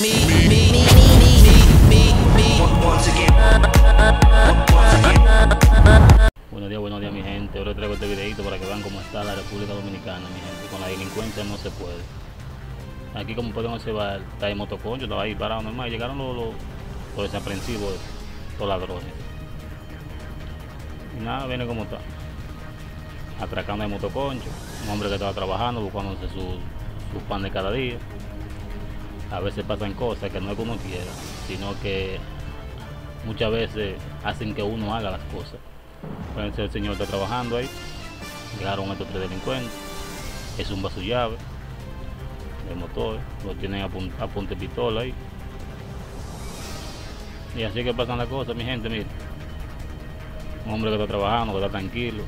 Buenos días, buenos días mi gente. Ahora traigo este videito para que vean cómo está la República Dominicana, mi gente. Con la delincuencia no se puede. Aquí como pueden observar, está el motoconcho, estaba ahí parado normal. Llegaron los, los, los desaprensivos, los ladrones. Y nada, viene como está. Atracando el motoconcho. Un hombre que estaba trabajando, buscándose su, su pan de cada día. A veces pasan cosas que no es uno quiera, sino que muchas veces hacen que uno haga las cosas. Entonces el señor está trabajando ahí, llegaron estos tres delincuentes, es un su llave de motor, lo tienen a, pun a punta de pistola ahí. Y así que pasan las cosas, mi gente, mire. Un hombre que está trabajando, que está tranquilo.